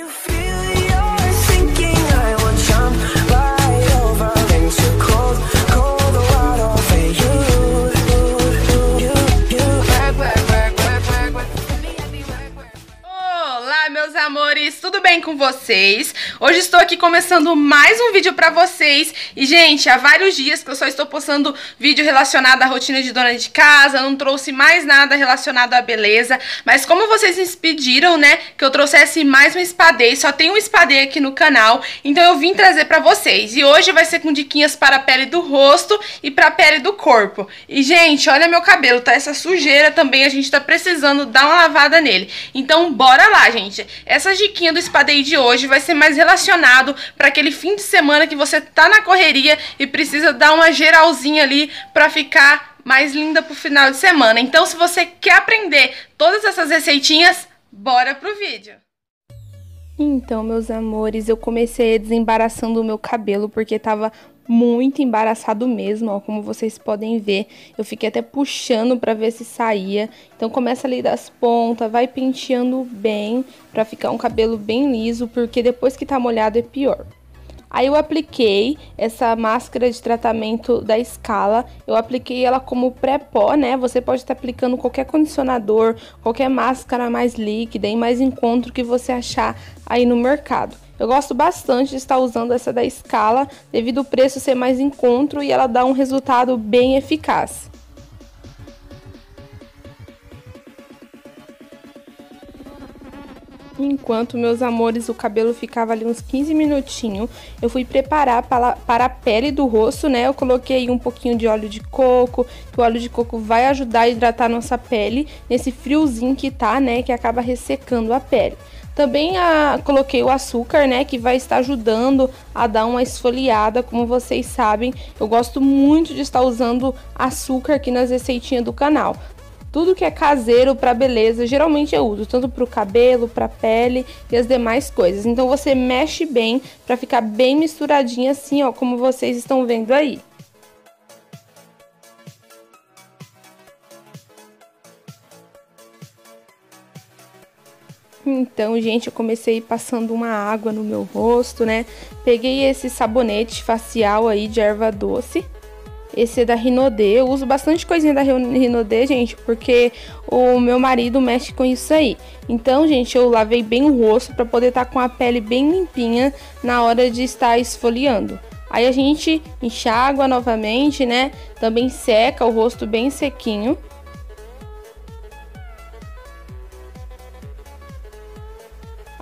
amores, tudo com vocês? Hoje estou aqui começando mais um vídeo pra vocês. E, gente, há vários dias que eu só estou postando vídeo relacionado à rotina de dona de casa. Não trouxe mais nada relacionado à beleza. Mas como vocês me pediram, né, que eu trouxesse mais um espadê Só tem um espadê aqui no canal Então eu vim trazer pra vocês. E hoje vai ser com diquinhas para a pele do rosto e para a pele do corpo. E, gente, olha meu cabelo, tá essa sujeira também A gente tá precisando dar uma lavada nele. Então bora lá, gente. Essa diquinha do espadeio de hoje vai ser mais relacionado para aquele fim de semana que você tá na correria e precisa dar uma geralzinha ali para ficar mais linda pro final de semana. Então, se você quer aprender todas essas receitinhas, bora pro vídeo. Então, meus amores, eu comecei desembaraçando o meu cabelo porque tava muito embaraçado mesmo, ó, como vocês podem ver. Eu fiquei até puxando para ver se saía. Então começa ali das pontas, vai penteando bem para ficar um cabelo bem liso, porque depois que tá molhado é pior. Aí eu apliquei essa máscara de tratamento da Scala. Eu apliquei ela como pré-pó, né? Você pode estar aplicando qualquer condicionador, qualquer máscara mais líquida e mais encontro que você achar aí no mercado. Eu gosto bastante de estar usando essa da Scala, devido ao preço ser mais encontro e ela dá um resultado bem eficaz. Enquanto, meus amores, o cabelo ficava ali uns 15 minutinhos, eu fui preparar para, a pele do rosto, né? Eu coloquei um pouquinho de óleo de coco, que o óleo de coco vai ajudar a hidratar nossa pele nesse friozinho que tá, né? Que acaba ressecando a pele. Também a, coloquei o açúcar, né, que vai estar ajudando a dar uma esfoliada, como vocês sabem. Eu gosto muito de estar usando açúcar aqui nas receitinhas do canal. Tudo que é caseiro para beleza, geralmente eu uso tanto para o cabelo, para pele e as demais coisas. Então você mexe bem para ficar bem misturadinho assim, ó, como vocês estão vendo aí. Então, gente, eu comecei passando uma água no meu rosto, né? Peguei esse sabonete facial aí de erva doce. Esse é da Rinodê. Eu uso bastante coisinha da Rinodê, gente, porque o meu marido mexe com isso aí. Então, gente, eu lavei bem o rosto para poder estar tá com a pele bem limpinha na hora de estar esfoliando. Aí a gente enxágua novamente, né? Também seca o rosto bem sequinho.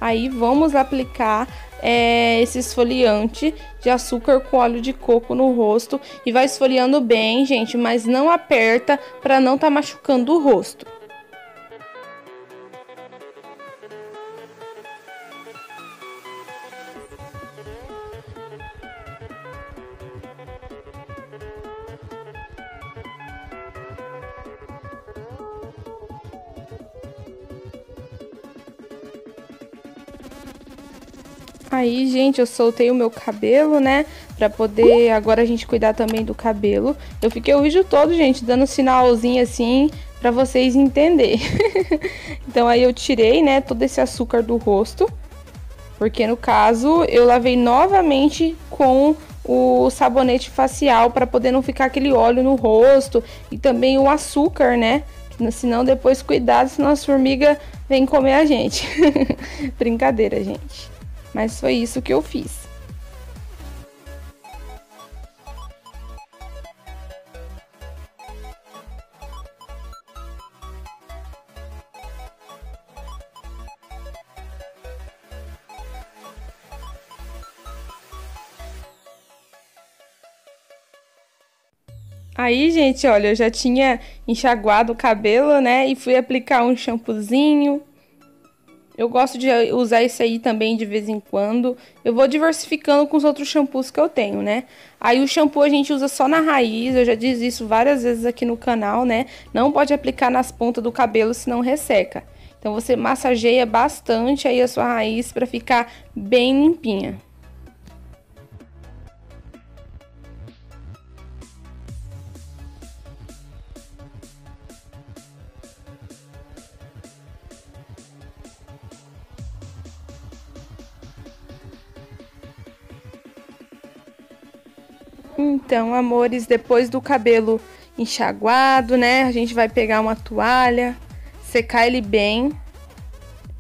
Aí vamos aplicar é, esse esfoliante de açúcar com óleo de coco no rosto e vai esfoliando bem, gente, mas não aperta para não tá machucando o rosto. Aí, gente, eu soltei o meu cabelo, né? Pra poder agora a gente cuidar também do cabelo. Eu fiquei o vídeo todo, gente, dando sinalzinho assim pra vocês entenderem. então aí eu tirei, né, todo esse açúcar do rosto. Porque no caso eu lavei novamente com o sabonete facial para poder não ficar aquele óleo no rosto e também o açúcar, né? Senão depois cuidado, senão as formigas vêm comer a gente. Brincadeira, gente. Mas foi isso que eu fiz. Aí, gente, olha, eu já tinha enxaguado o cabelo, né? E fui aplicar um shampoozinho, eu gosto de usar esse aí também de vez em quando. Eu vou diversificando com os outros shampoos que eu tenho, né? Aí o shampoo a gente usa só na raiz, eu já disse isso várias vezes aqui no canal, né? Não pode aplicar nas pontas do cabelo, senão resseca. Então você massageia bastante aí a sua raiz para ficar bem limpinha. Então, amores, depois do cabelo enxaguado, né? A gente vai pegar uma toalha, secar ele bem,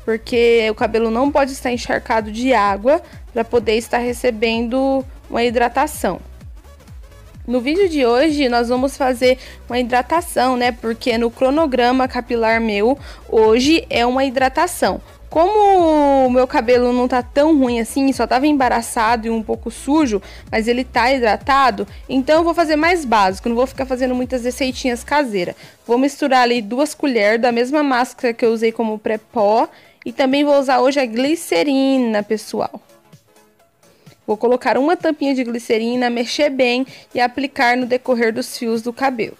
porque o cabelo não pode estar encharcado de água para poder estar recebendo uma hidratação. No vídeo de hoje nós vamos fazer uma hidratação, né? Porque no cronograma capilar meu, hoje é uma hidratação. Como o meu cabelo não tá tão ruim assim, só tava embaraçado e um pouco sujo, mas ele tá hidratado, então eu vou fazer mais básico, não vou ficar fazendo muitas receitinhas caseiras. Vou misturar ali duas colheres da mesma máscara que eu usei como pré-pó e também vou usar hoje a glicerina, pessoal. Vou colocar uma tampinha de glicerina, mexer bem e aplicar no decorrer dos fios do cabelo.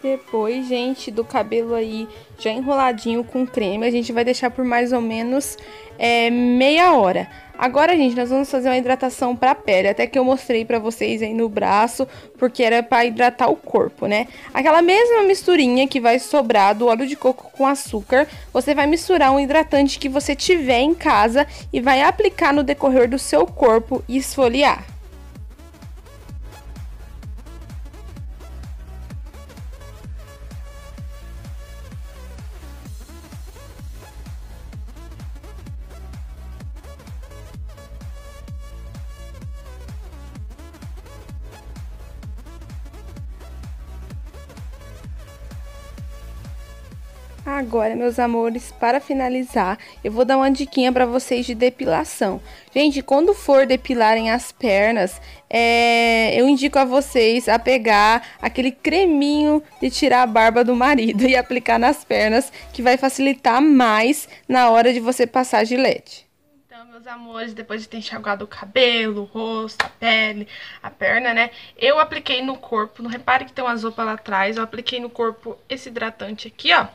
Depois, gente, do cabelo aí já enroladinho com creme, a gente vai deixar por mais ou menos é, meia hora. Agora, gente, nós vamos fazer uma hidratação pra pele, até que eu mostrei pra vocês aí no braço, porque era pra hidratar o corpo, né? Aquela mesma misturinha que vai sobrar do óleo de coco com açúcar, você vai misturar um hidratante que você tiver em casa e vai aplicar no decorrer do seu corpo e esfoliar. Agora, meus amores, para finalizar, eu vou dar uma diquinha para vocês de depilação. Gente, quando for depilarem as pernas, é, eu indico a vocês a pegar aquele creminho de tirar a barba do marido e aplicar nas pernas, que vai facilitar mais na hora de você passar gilete. Então, meus amores, depois de ter enxaguado o cabelo, o rosto, a pele, a perna, né? Eu apliquei no corpo, não repare que tem uma roupas lá atrás, eu apliquei no corpo esse hidratante aqui, ó.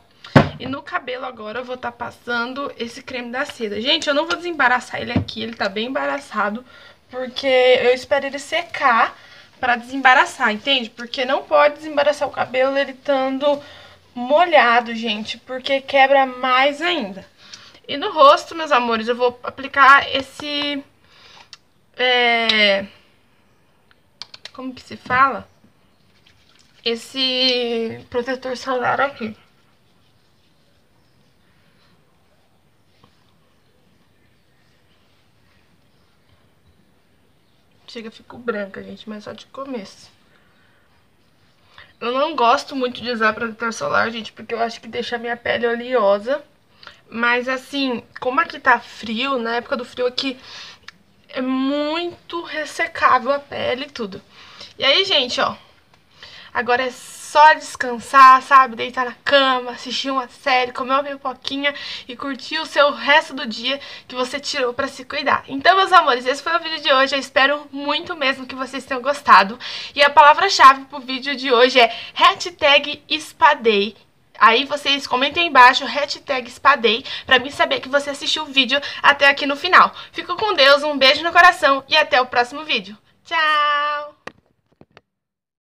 E no cabelo agora eu vou estar tá passando esse creme da seda. Gente, eu não vou desembaraçar ele aqui, ele tá bem embaraçado, porque eu espero ele secar pra desembaraçar, entende? Porque não pode desembaraçar o cabelo ele estando molhado, gente, porque quebra mais ainda. E no rosto, meus amores, eu vou aplicar esse... É... Como que se fala? Esse protetor solar aqui. Chega, fico branca, gente, mas só de começo. Eu não gosto muito de usar protetor solar, gente, porque eu acho que deixa a minha pele oleosa. Mas assim, como aqui tá frio, na época do frio aqui é muito ressecável a pele e tudo. E aí, gente, ó, agora é só descansar, sabe? Deitar na cama, assistir uma série, comer uma pipoquinha e curtir o seu resto do dia que você tirou pra se cuidar. Então, meus amores, esse foi o vídeo de hoje. Eu espero muito mesmo que vocês tenham gostado. E a palavra-chave pro vídeo de hoje é hashtag espadei. Aí vocês comentem embaixo, hashtag espadei, pra mim saber que você assistiu o vídeo até aqui no final. Fico com Deus, um beijo no coração e até o próximo vídeo. Tchau!